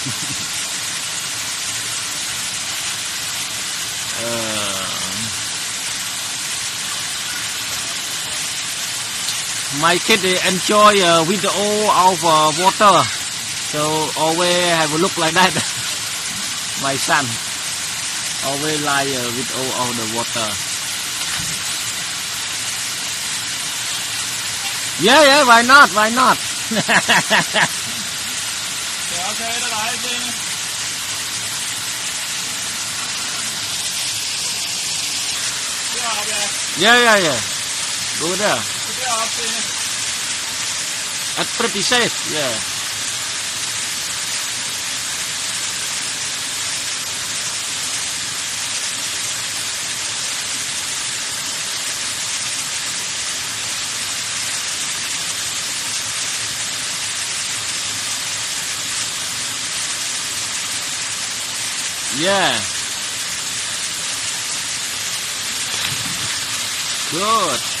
uh, my kid enjoy uh, video of uh, water. So always have a look like that. My son. Always like uh, video of the water. Yeah yeah why not why not yeah yeah yeah go there That's pretty safe, yeah. Yeah. Good.